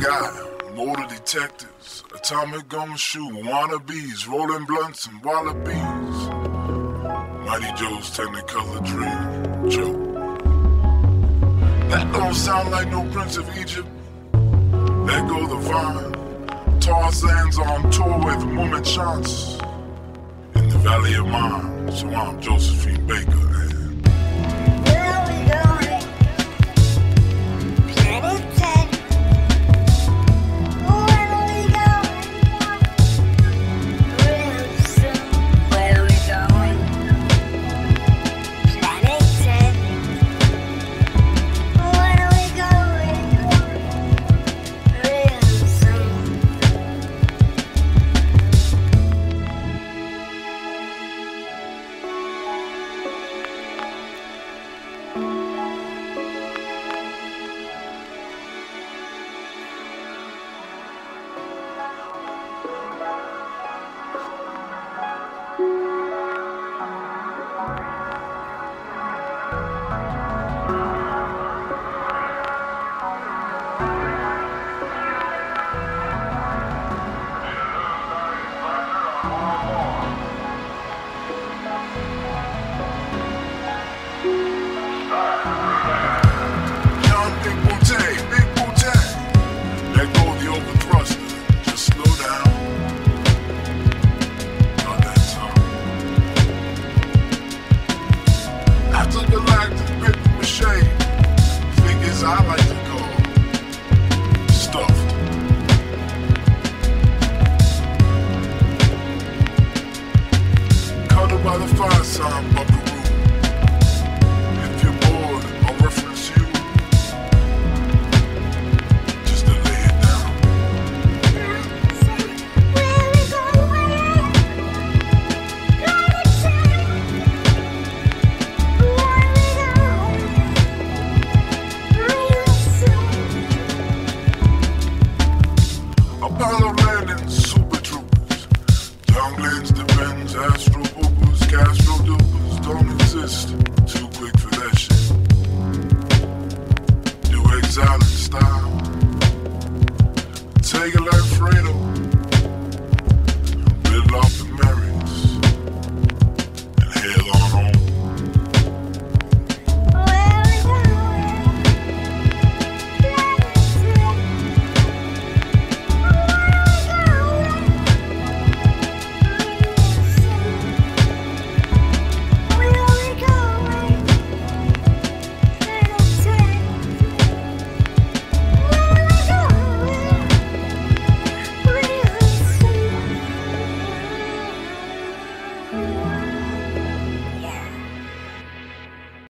guy, motor detectives, atomic gun shoe, wannabes, rolling blunts and wallabies. Mighty Joe's Technicolor Dream, Joe. That don't sound like no Prince of Egypt. There go the vine. Tarzan's on tour with Moment Chance in the Valley of Mine. So I'm Josephine Baker. Poopers, Castro don't exist. Too quick for that shit. Do style. Take it like Fredo.